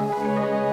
Música